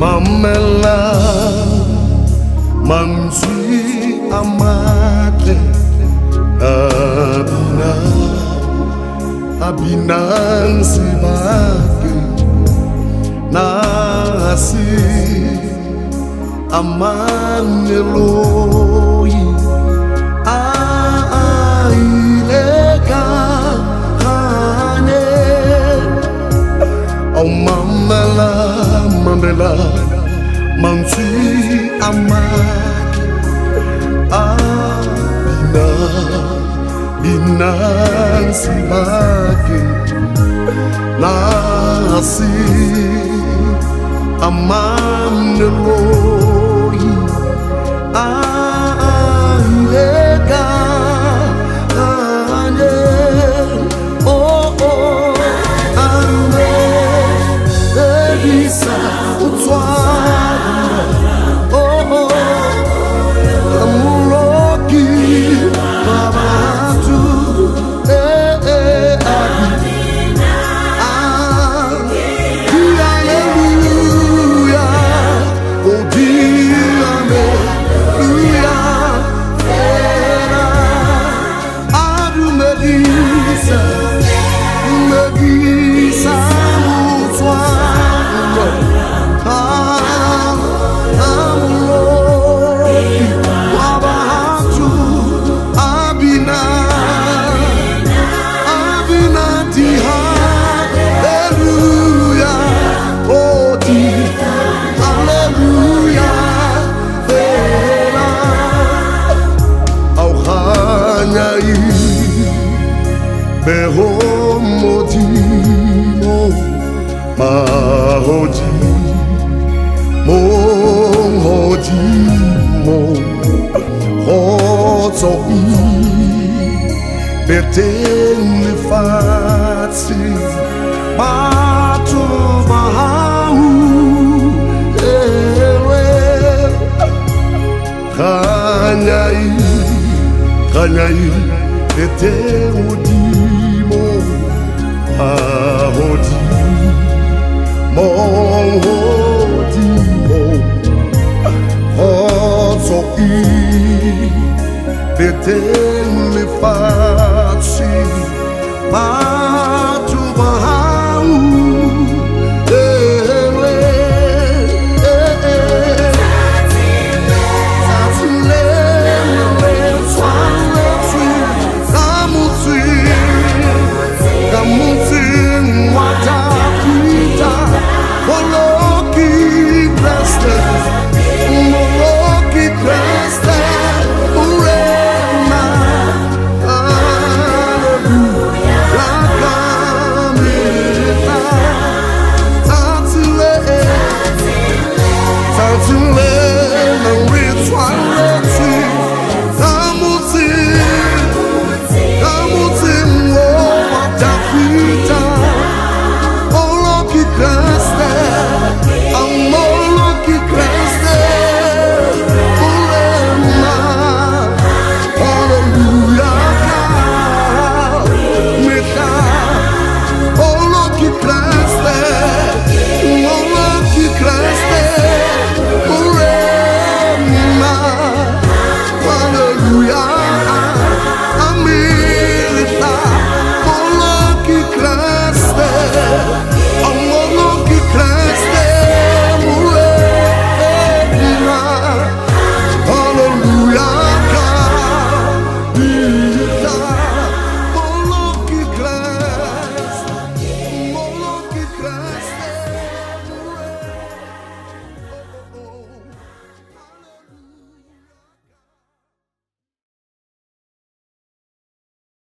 mamela Mam Zui amate abina abina nsibake nasi amaneloi aileka hane. Oh, Omamela mamela Mam Zui amate amina minansi bakin nasi amam nemoi. Aega ane oh oh ane erisa eh, behomodimo mahodi mongodimo hotsoi beteng lefatshe batho ba hao elwe kanyai kanyai beteng